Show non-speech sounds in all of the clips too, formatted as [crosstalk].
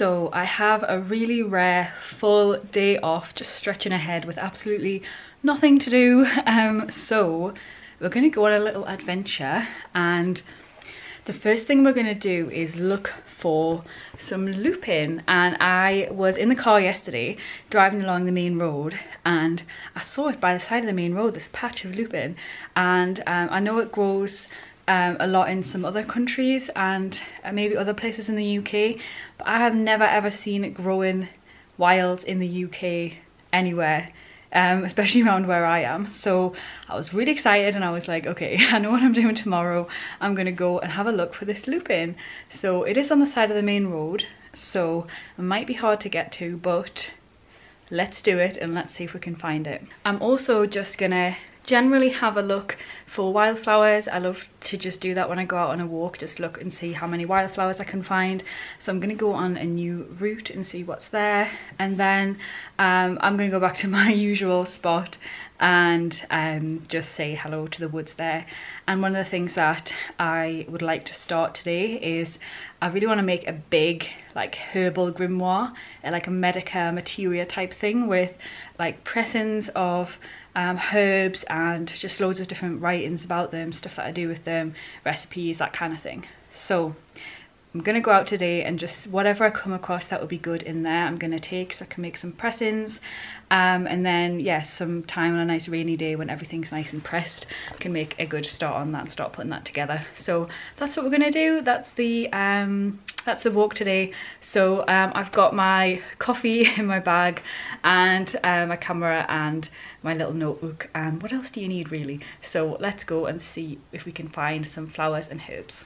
So I have a really rare full day off, just stretching ahead with absolutely nothing to do. [laughs] Um, so we're going to go on a little adventure and the first thing we're going to do is look for some lupin and I was in the car yesterday driving along the main road and I saw it by the side of the main road this patch of lupin and um, I know it grows um, a lot in some other countries and uh, maybe other places in the UK but I have never ever seen it growing wild in the UK anywhere um, [laughs] especially around where I am. So I was really excited and I was like, okay, [laughs] I know what I'm doing tomorrow. I'm gonna go and have a look for this lupin. So it is on the side of the main road, so it might be hard to get to, but let's do it and let's see if we can find it. I'm also just gonna generally have a look for wildflowers. I love to just do that when I go out on a walk, just look and see how many wildflowers I can find. So I'm going to go on a new route and see what's there. And then um, I'm going to go back to [laughs] my usual spot and um, just say hello to the woods there. And one of the things that I would like to start today is I really want to make a big like herbal grimoire, like a Medica materia type thing with like pressings of um, herbs and just loads of different writings about them, stuff that I do with them, recipes, that kind of thing. So I'm gonna go out today and just whatever I come across that would be good in there I'm gonna take so I can make some pressings. Um, and then yeah some time on a nice rainy day when everything's nice and pressed I can make a good start on that and start putting that together. So that's what we're gonna do. That's the um, that's the walk today. So um, I've got my coffee [laughs] in my bag and uh, my camera and my little notebook and what else do you need really? So let's go and see if we can find some flowers and herbs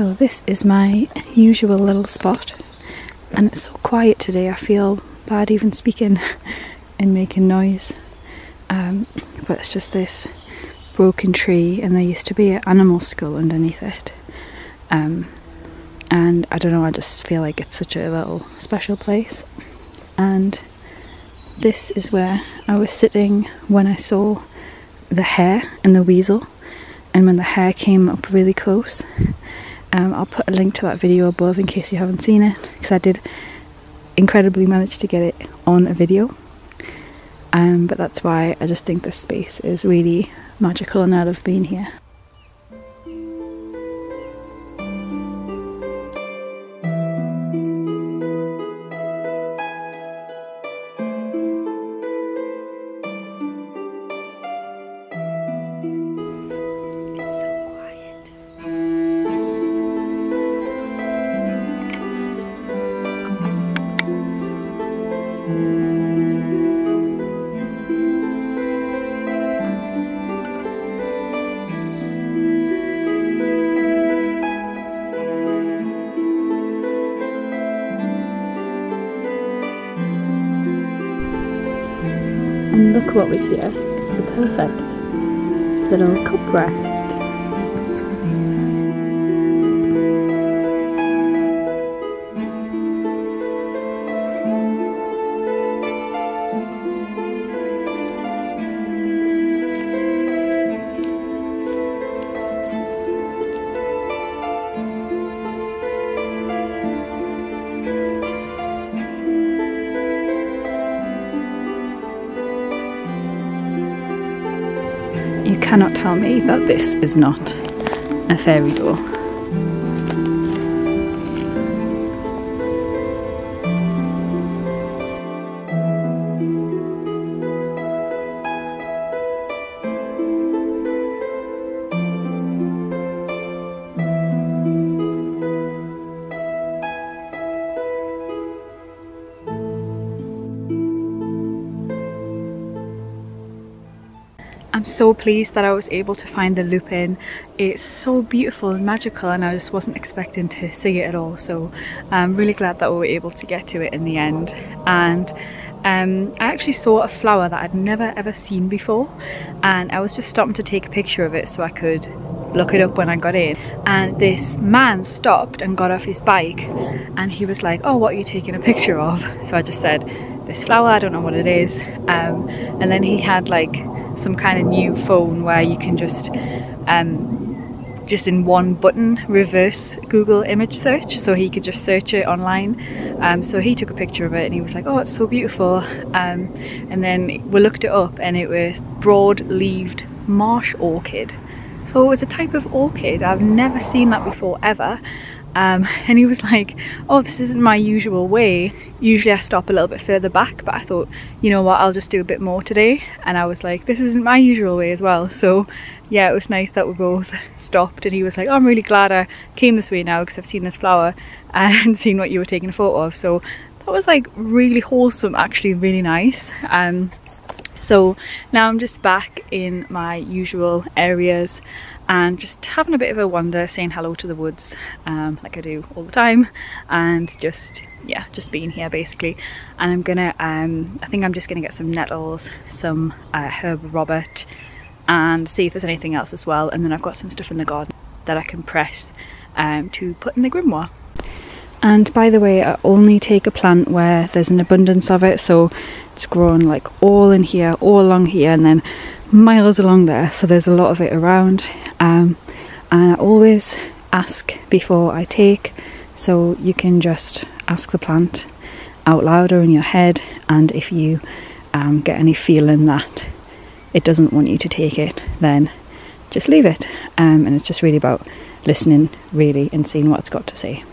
So this is my usual little spot. And it's so quiet today I feel bad even speaking [laughs] and making noise. Um, but it's just this broken tree and there used to be an animal skull underneath it. Um, and I don't know I just feel like it's such a little special place. And this is where I was sitting when I saw the hare and the weasel. And when the hare came up really close um, I'll put a link to that video above in case you haven't seen it because I did incredibly manage to get it on a video um, but that's why I just think this space is really magical and I love being here. And look what was here. It's the perfect little cobra. Cannot tell me that this is not a fairy door. So pleased that I was able to find the lupin. It's so beautiful and magical and I just wasn't expecting to see it at all. So I'm really glad that we were able to get to it in the end. And um, I actually saw a flower that I'd never ever seen before and I was just stopping to take a picture of it so I could look it up when I got in. And this man stopped and got off his bike and he was like oh what are you taking a picture of? So I just said this flower I don't know what it is. Um, and then he had like some kind of new phone where you can just um, just in one button reverse Google image search. So he could just search it online. Um, so he took a picture of it and he was like oh it's so beautiful. Um, and then we looked it up and it was broad-leaved marsh orchid. So it was a type of orchid. I've never seen that before ever um, [laughs] and he was like oh this isn't my usual way. Usually I stop a little bit further back but I thought you know what I'll just do a bit more today. And I was like this isn't my usual way as well. So yeah it was nice that we both [laughs] stopped and he was like oh, I'm really glad I came this way now because I've seen this flower [laughs] and seen what you were taking a photo of. So that was like really wholesome actually really nice. Um, so now I'm just back in my usual areas and just having a bit of a wander, saying hello to the woods um, like I do all the time and just, yeah, just being here basically. And I'm gonna, um, I think I'm just gonna get some nettles, some uh, herb robert and see if there's anything else as well. And then I've got some stuff in the garden that I can press um, to put in the grimoire. And by the way, I only take a plant where there's an abundance of it, so it's grown like all in here, all along here, and then miles along there, so there's a lot of it around. Um, and I always ask before I take, so you can just ask the plant out loud or in your head, and if you um, get any feeling that it doesn't want you to take it, then just leave it. Um, and it's just really about listening, really, and seeing what it's got to say.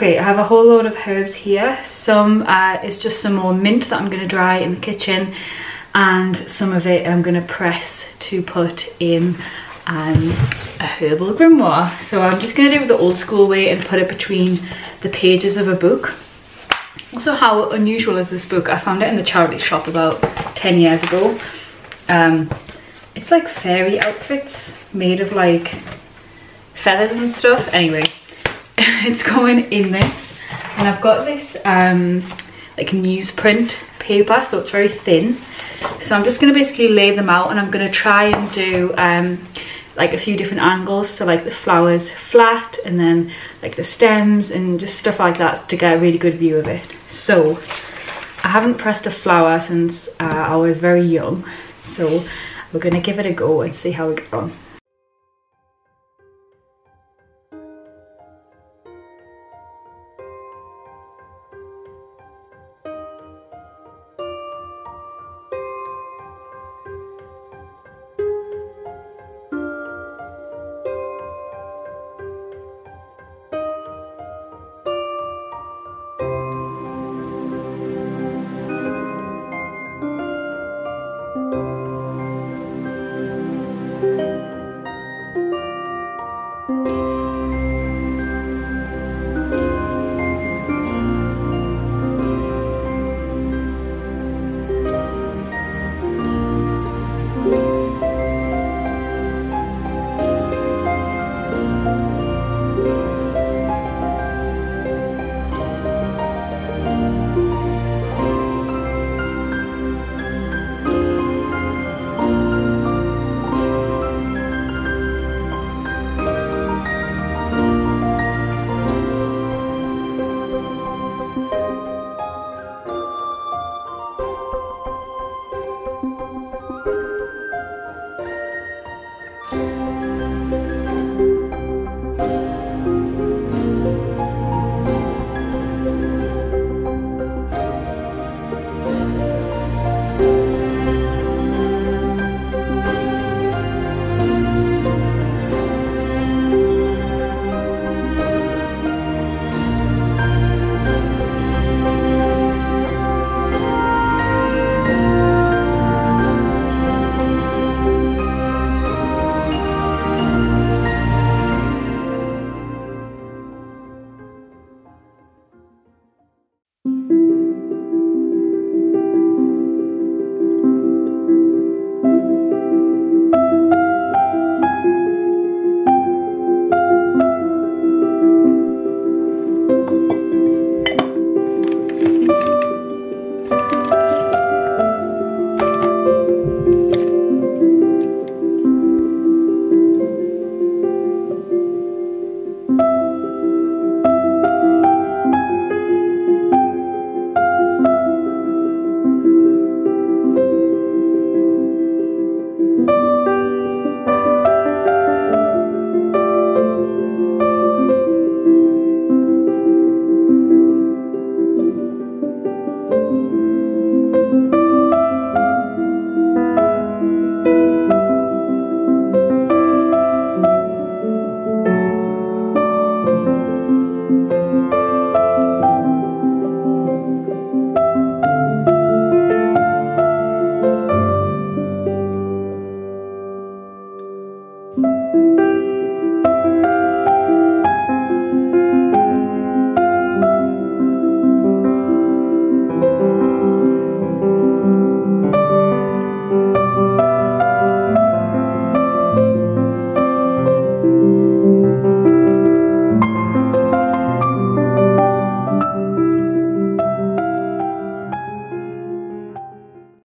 Okay, I have a whole load of herbs here. Some uh, just some more mint that I'm going to dry in the kitchen and some of it I'm going to press to put in um, a herbal grimoire. So I'm just going to do it the old school way and put it between the pages of a book. Also, how unusual is this book? I found it in the charity shop about 10 years ago. Um, it's like fairy outfits made of like feathers and stuff. Anyway, it's going in this. And I've got this um, like newsprint paper, so it's very thin. So I'm just going to basically lay them out and I'm going to try and do um, like a few different angles. So like the flowers flat and then like the stems and just stuff like that to get a really good view of it. So I haven't pressed a flower since uh, I was very young. So we're going to give it a go and see how we get on.